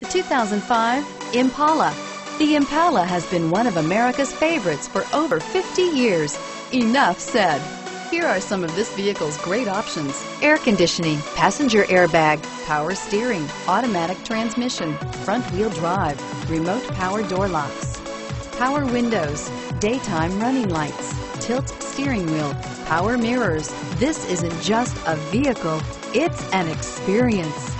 The 2005 Impala. The Impala has been one of America's favorites for over 50 years. Enough said. Here are some of this vehicle's great options. Air conditioning, passenger airbag, power steering, automatic transmission, front wheel drive, remote power door locks, power windows, daytime running lights, tilt steering wheel, power mirrors. This isn't just a vehicle, it's an experience.